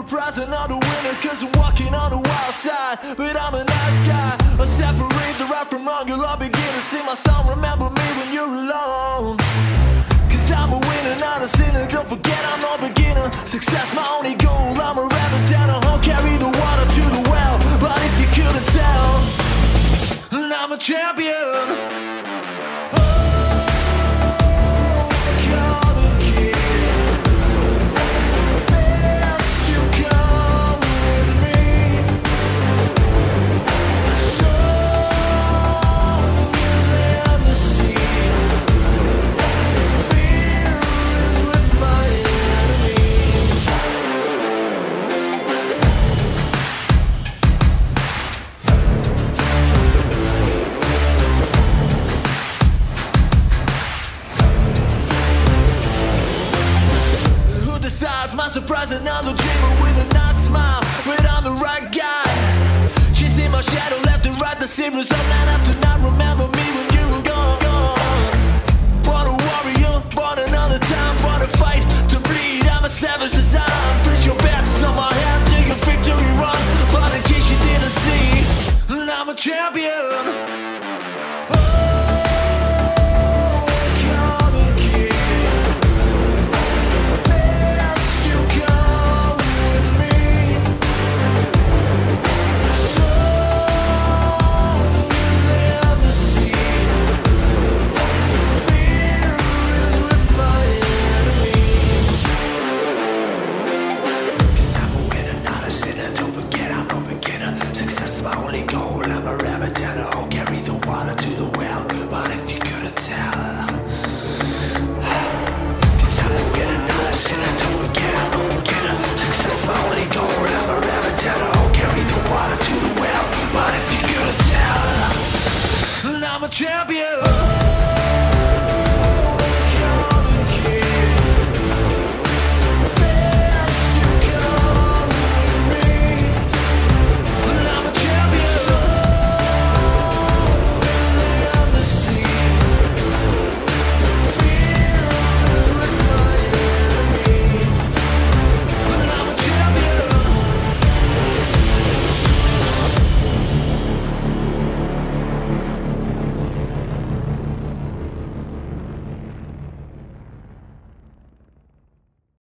a prize and not a winner Cause I'm walking on the wild side. But I'm a nice guy. I separate the right from wrong. You'll all begin to see my song Remember me when you're alone. Cause I'm a winner, not a sinner. Don't forget I'm no beginner. Success my only goal. I'm a rabbit down a hole. Carry the water to the well. But if you couldn't tell I'm a champion. not surprised another dreamer with a nice smile. But I'm the right guy. She's in my shadow left and right. The same result night after to the well, but if you could tell I'm a don't forget a Success only I'll carry the water to the well, but if you tell I'm a champion.